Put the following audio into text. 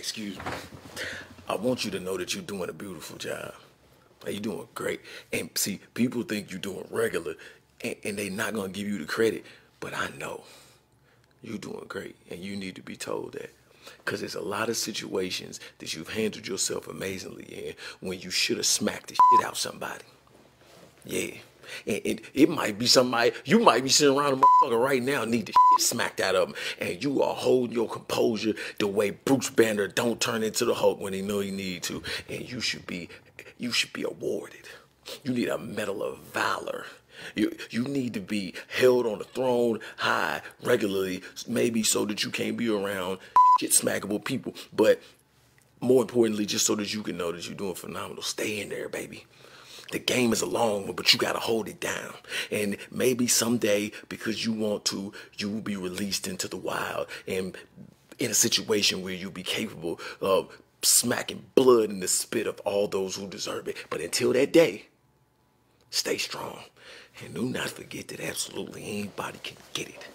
excuse me. I want you to know that you're doing a beautiful job. Like, you're doing great. And see, people think you're doing regular, and, and they're not gonna give you the credit. But I know you're doing great, and you need to be told that. Cause there's a lot of situations that you've handled yourself amazingly in when you should have smacked the shit out somebody. Yeah. And, and it might be somebody, you might be sitting around a motherfucker right now, need smacked out of him. And you are holding your composure the way Bruce Banner don't turn into the Hulk when he know he need to. And you should be, you should be awarded. You need a Medal of Valor. You, you need to be held on the throne high regularly, maybe so that you can't be around shit smackable people. But more importantly, just so that you can know that you're doing phenomenal. Stay in there, baby. The game is a long one, but you got to hold it down. And maybe someday, because you want to, you will be released into the wild and in a situation where you'll be capable of smacking blood in the spit of all those who deserve it. But until that day, stay strong. And do not forget that absolutely anybody can get it.